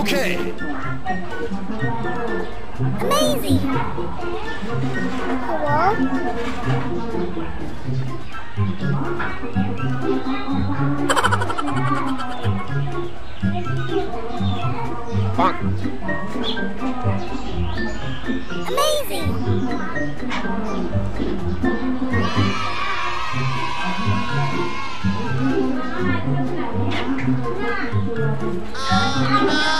Okay. Amazing. Hello? Bonk. Amazing. Oh,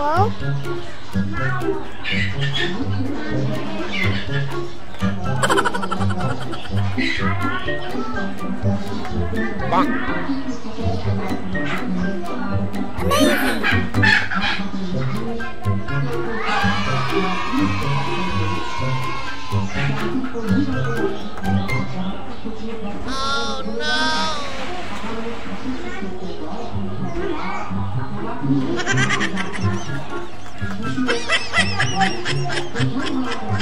走。棒。Amazing.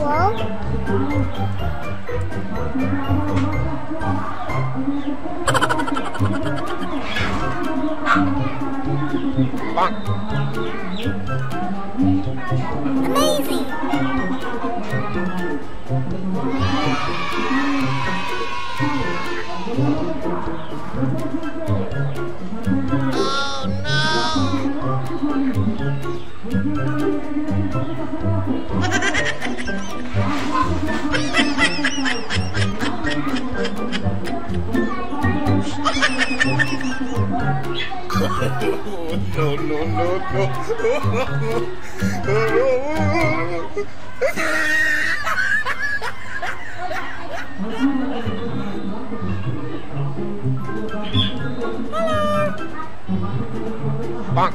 我。蛋。No, no, no, no. Bonk.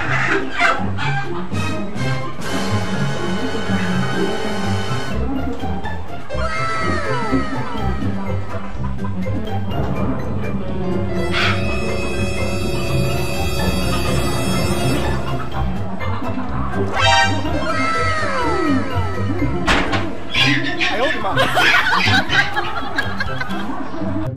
哎呦，我的妈。